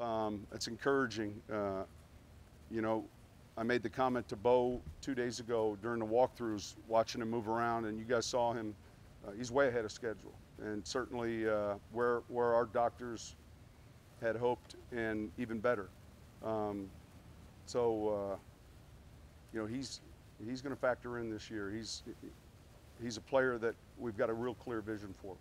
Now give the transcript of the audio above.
Um, it's encouraging. Uh, you know, I made the comment to Bo two days ago during the walkthroughs, watching him move around, and you guys saw him. Uh, he's way ahead of schedule, and certainly uh, where where our doctors had hoped, and even better. Um, so, uh, you know, he's he's going to factor in this year. He's he's a player that we've got a real clear vision for.